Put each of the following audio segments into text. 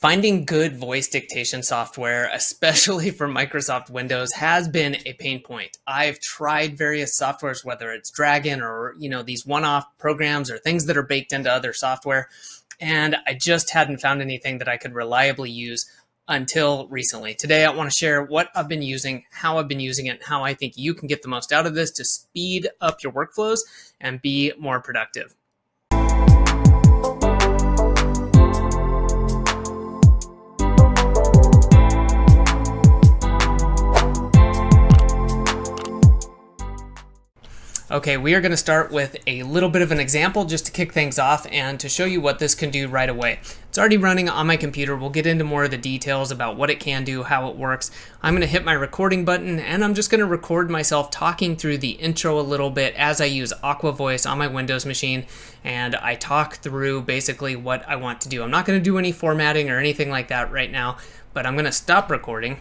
Finding good voice dictation software, especially for Microsoft Windows, has been a pain point. I've tried various softwares, whether it's Dragon or you know these one-off programs or things that are baked into other software, and I just hadn't found anything that I could reliably use until recently. Today, I want to share what I've been using, how I've been using it, and how I think you can get the most out of this to speed up your workflows and be more productive. Okay, we are going to start with a little bit of an example just to kick things off and to show you what this can do right away. It's already running on my computer. We'll get into more of the details about what it can do, how it works. I'm going to hit my recording button and I'm just going to record myself talking through the intro a little bit as I use Aqua Voice on my Windows machine and I talk through basically what I want to do. I'm not going to do any formatting or anything like that right now, but I'm going to stop recording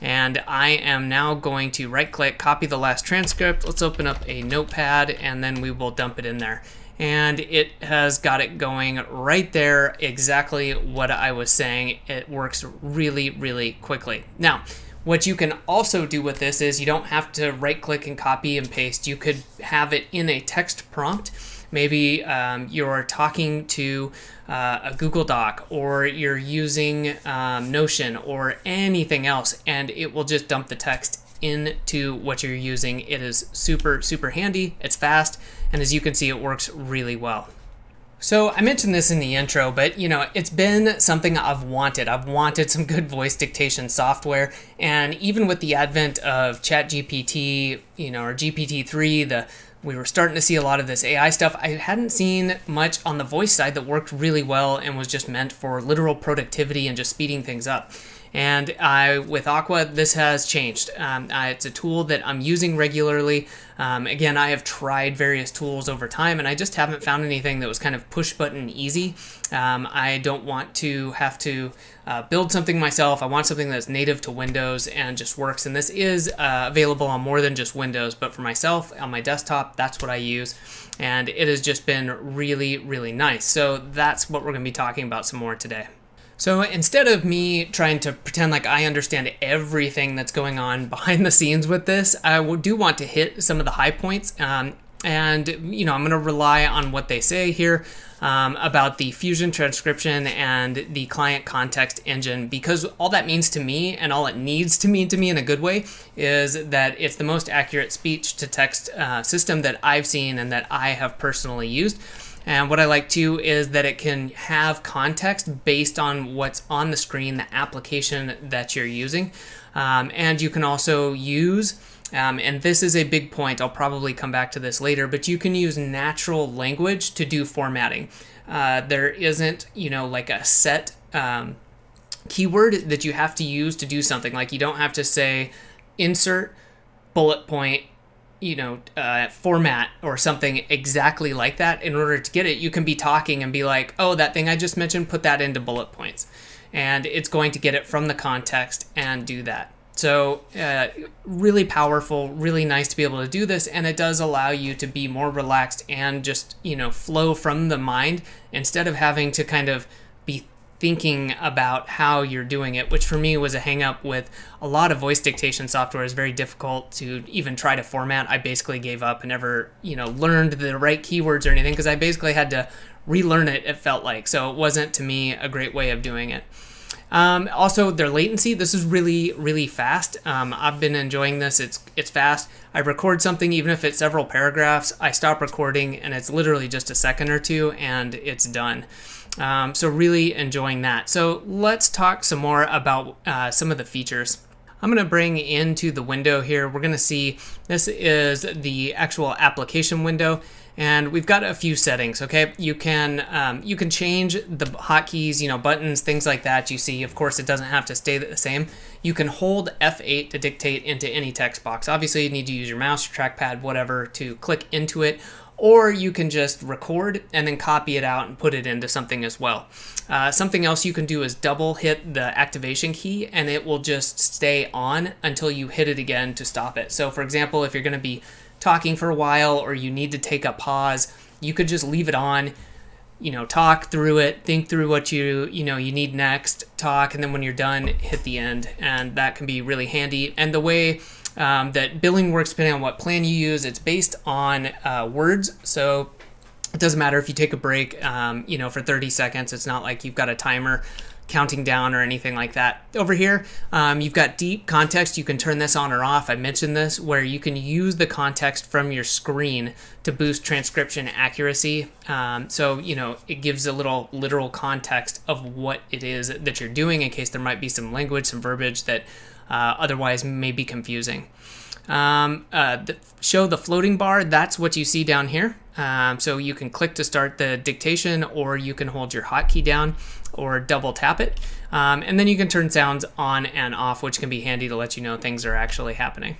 and I am now going to right click, copy the last transcript. Let's open up a notepad and then we will dump it in there. And it has got it going right there, exactly what I was saying. It works really, really quickly. Now, what you can also do with this is you don't have to right click and copy and paste. You could have it in a text prompt Maybe um, you're talking to uh, a Google Doc or you're using um, Notion or anything else, and it will just dump the text into what you're using. It is super, super handy, it's fast, and as you can see, it works really well. So I mentioned this in the intro, but you know, it's been something I've wanted. I've wanted some good voice dictation software, and even with the advent of ChatGPT, you know, or GPT-3, the we were starting to see a lot of this AI stuff. I hadn't seen much on the voice side that worked really well and was just meant for literal productivity and just speeding things up. And I, with Aqua, this has changed. Um, I, it's a tool that I'm using regularly. Um, again, I have tried various tools over time, and I just haven't found anything that was kind of push button easy. Um, I don't want to have to uh, build something myself. I want something that's native to Windows and just works. And this is uh, available on more than just Windows, but for myself on my desktop, that's what I use. And it has just been really, really nice. So that's what we're going to be talking about some more today. So instead of me trying to pretend like I understand everything that's going on behind the scenes with this, I do want to hit some of the high points. Um, and, you know, I'm going to rely on what they say here um, about the fusion transcription and the client context engine because all that means to me and all it needs to mean to me in a good way is that it's the most accurate speech to text uh, system that I've seen and that I have personally used. And what I like too is that it can have context based on what's on the screen, the application that you're using. Um, and you can also use, um, and this is a big point, I'll probably come back to this later, but you can use natural language to do formatting. Uh, there isn't, you know, like a set um, keyword that you have to use to do something. Like you don't have to say insert bullet point you know uh, format or something exactly like that in order to get it you can be talking and be like oh that thing i just mentioned put that into bullet points. And it's going to get it from the context and do that. So uh, really powerful really nice to be able to do this and it does allow you to be more relaxed and just you know flow from the mind instead of having to kind of thinking about how you're doing it, which for me was a hangup with a lot of voice dictation software is very difficult to even try to format. I basically gave up and never, you know, learned the right keywords or anything because I basically had to relearn it, it felt like. So it wasn't to me a great way of doing it. Um, also, their latency. This is really, really fast. Um, I've been enjoying this. It's it's fast. I record something, even if it's several paragraphs. I stop recording, and it's literally just a second or two, and it's done. Um, so really enjoying that. So let's talk some more about uh, some of the features. I'm going to bring into the window here. We're going to see this is the actual application window and we've got a few settings okay you can um, you can change the hotkeys you know buttons things like that you see of course it doesn't have to stay the same you can hold F8 to dictate into any text box obviously you need to use your mouse your trackpad whatever to click into it or you can just record and then copy it out and put it into something as well. Uh, something else you can do is double hit the activation key and it will just stay on until you hit it again to stop it. So for example, if you're going to be talking for a while or you need to take a pause, you could just leave it on, you know, talk through it, think through what you, you know, you need next, talk, and then when you're done, hit the end. And that can be really handy. And the way um, that billing works, depending on what plan you use, it's based on uh, words. So it doesn't matter if you take a break, um, you know, for 30 seconds. It's not like you've got a timer counting down or anything like that. Over here, um, you've got deep context. You can turn this on or off. I mentioned this where you can use the context from your screen to boost transcription accuracy. Um, so, you know, it gives a little literal context of what it is that you're doing in case there might be some language, some verbiage that uh, otherwise may be confusing. Um, uh, the, show the floating bar, that's what you see down here. Um, so you can click to start the dictation or you can hold your hotkey down or double tap it. Um, and then you can turn sounds on and off, which can be handy to let you know things are actually happening.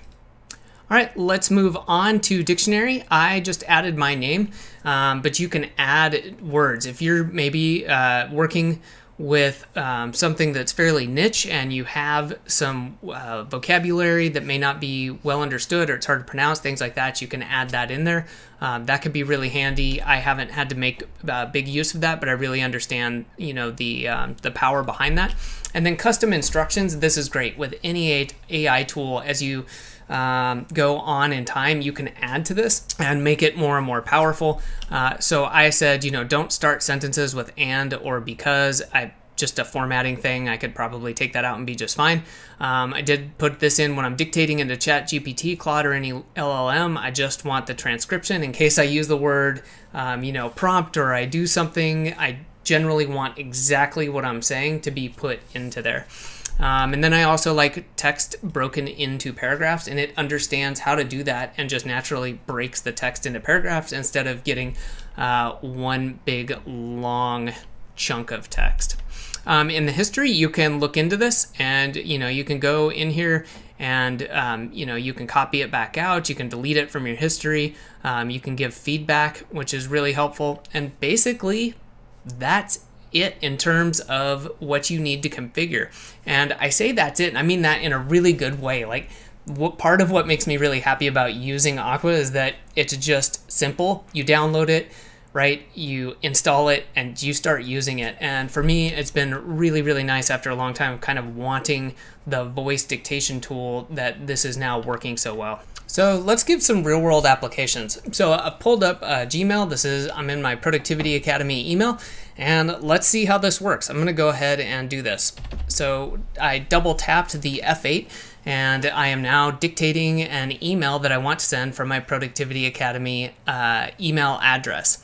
All right, let's move on to dictionary. I just added my name, um, but you can add words. If you're maybe uh, working with um, something that's fairly niche and you have some uh, vocabulary that may not be well understood or it's hard to pronounce, things like that, you can add that in there. Um, that could be really handy. I haven't had to make uh, big use of that, but I really understand, you know, the um, the power behind that. And then custom instructions. This is great with any AI tool as you um, go on in time, you can add to this and make it more and more powerful. Uh, so I said, you know, don't start sentences with and or because. I just a formatting thing. I could probably take that out and be just fine. Um, I did put this in when I'm dictating into Chat GPT, Claude, or any LLM. I just want the transcription in case I use the word, um, you know, prompt or I do something. I generally want exactly what I'm saying to be put into there. Um, and then I also like text broken into paragraphs, and it understands how to do that and just naturally breaks the text into paragraphs instead of getting uh, one big long chunk of text. Um, in the history, you can look into this, and you know you can go in here and um, you know you can copy it back out. You can delete it from your history. Um, you can give feedback, which is really helpful. And basically, that's it in terms of what you need to configure. And I say that's it, I mean that in a really good way. Like, what part of what makes me really happy about using Aqua is that it's just simple. You download it, right? You install it and you start using it. And for me, it's been really, really nice after a long time of kind of wanting the voice dictation tool that this is now working so well. So let's give some real world applications. So I've pulled up uh, Gmail. This is, I'm in my Productivity Academy email and let's see how this works. I'm gonna go ahead and do this. So I double tapped the F8 and I am now dictating an email that I want to send from my Productivity Academy uh, email address.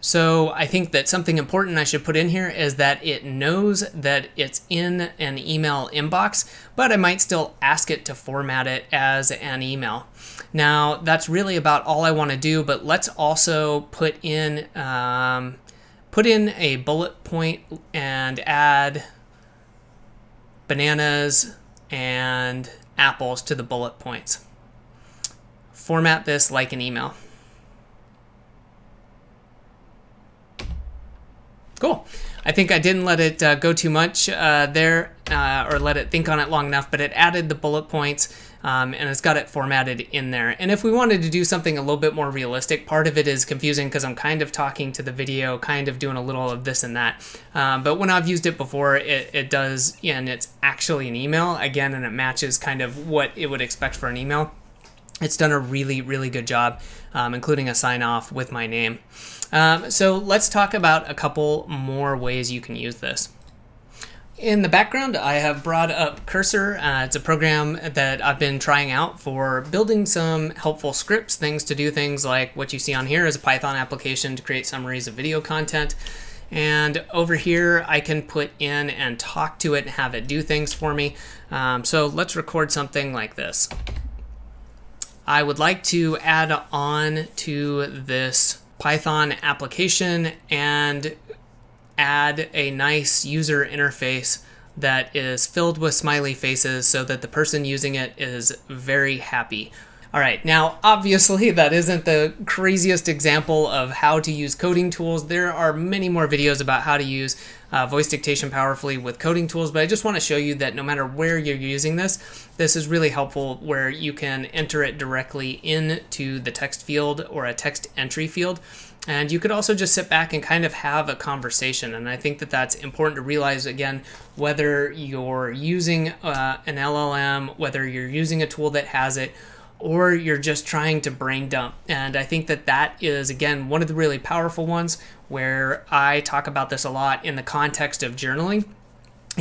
So I think that something important I should put in here is that it knows that it's in an email inbox, but I might still ask it to format it as an email. Now that's really about all I want to do, but let's also put in um, put in a bullet point and add bananas and apples to the bullet points. Format this like an email. Cool. I think I didn't let it uh, go too much uh, there uh, or let it think on it long enough, but it added the bullet points um, and it's got it formatted in there. And if we wanted to do something a little bit more realistic, part of it is confusing because I'm kind of talking to the video, kind of doing a little of this and that. Um, but when I've used it before, it, it does, and it's actually an email again, and it matches kind of what it would expect for an email. It's done a really, really good job, um, including a sign off with my name. Um, so let's talk about a couple more ways you can use this. In the background, I have brought up Cursor. Uh, it's a program that I've been trying out for building some helpful scripts, things to do things like what you see on here is a Python application to create summaries of video content. And over here, I can put in and talk to it and have it do things for me. Um, so let's record something like this. I would like to add on to this Python application and add a nice user interface that is filled with smiley faces so that the person using it is very happy. All right, now obviously that isn't the craziest example of how to use coding tools. There are many more videos about how to use uh, voice dictation powerfully with coding tools, but I just want to show you that no matter where you're using this, this is really helpful where you can enter it directly into the text field or a text entry field. And you could also just sit back and kind of have a conversation. And I think that that's important to realize again, whether you're using uh, an LLM, whether you're using a tool that has it, or you're just trying to brain dump. And I think that that is, again, one of the really powerful ones where I talk about this a lot in the context of journaling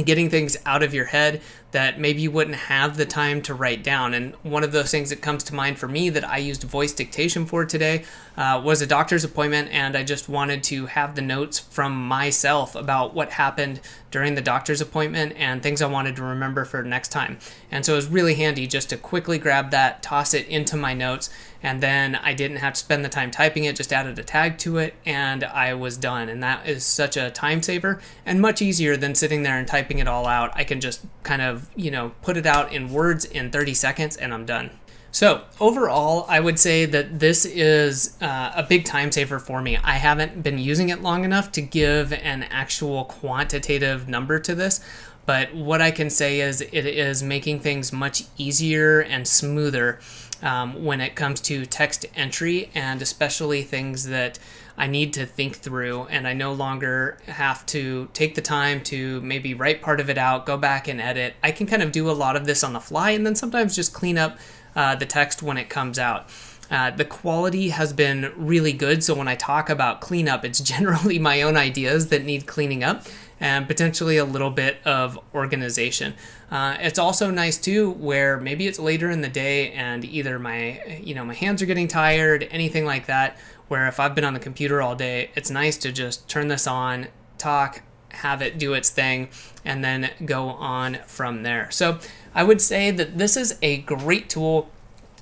getting things out of your head that maybe you wouldn't have the time to write down. And one of those things that comes to mind for me that I used voice dictation for today uh, was a doctor's appointment, and I just wanted to have the notes from myself about what happened during the doctor's appointment and things I wanted to remember for next time. And so it was really handy just to quickly grab that, toss it into my notes, and then I didn't have to spend the time typing it, just added a tag to it, and I was done. And that is such a time saver and much easier than sitting there and typing it all out. I can just kind of you know, put it out in words in 30 seconds and I'm done. So overall, I would say that this is uh, a big time saver for me. I haven't been using it long enough to give an actual quantitative number to this, but what I can say is it is making things much easier and smoother um, when it comes to text entry and especially things that I need to think through and I no longer have to take the time to maybe write part of it out, go back and edit. I can kind of do a lot of this on the fly and then sometimes just clean up uh, the text when it comes out. Uh, the quality has been really good, so when I talk about cleanup, it's generally my own ideas that need cleaning up and potentially a little bit of organization. Uh, it's also nice too where maybe it's later in the day and either my you know my hands are getting tired, anything like that. Where if I've been on the computer all day, it's nice to just turn this on, talk, have it do its thing, and then go on from there. So I would say that this is a great tool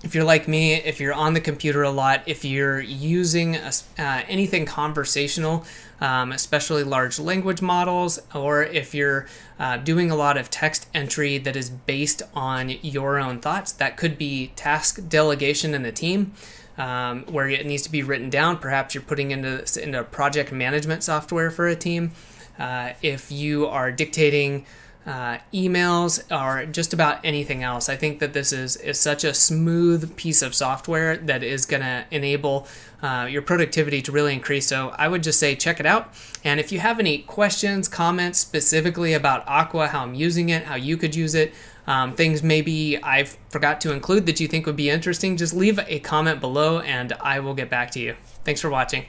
if you're like me, if you're on the computer a lot, if you're using a, uh, anything conversational, um, especially large language models, or if you're uh, doing a lot of text entry that is based on your own thoughts, that could be task delegation in a team. Um, where it needs to be written down. Perhaps you're putting into into project management software for a team. Uh, if you are dictating uh, emails, or just about anything else. I think that this is, is such a smooth piece of software that is going to enable uh, your productivity to really increase. So I would just say check it out. And if you have any questions, comments specifically about Aqua, how I'm using it, how you could use it, um, things maybe I forgot to include that you think would be interesting, just leave a comment below and I will get back to you. Thanks for watching.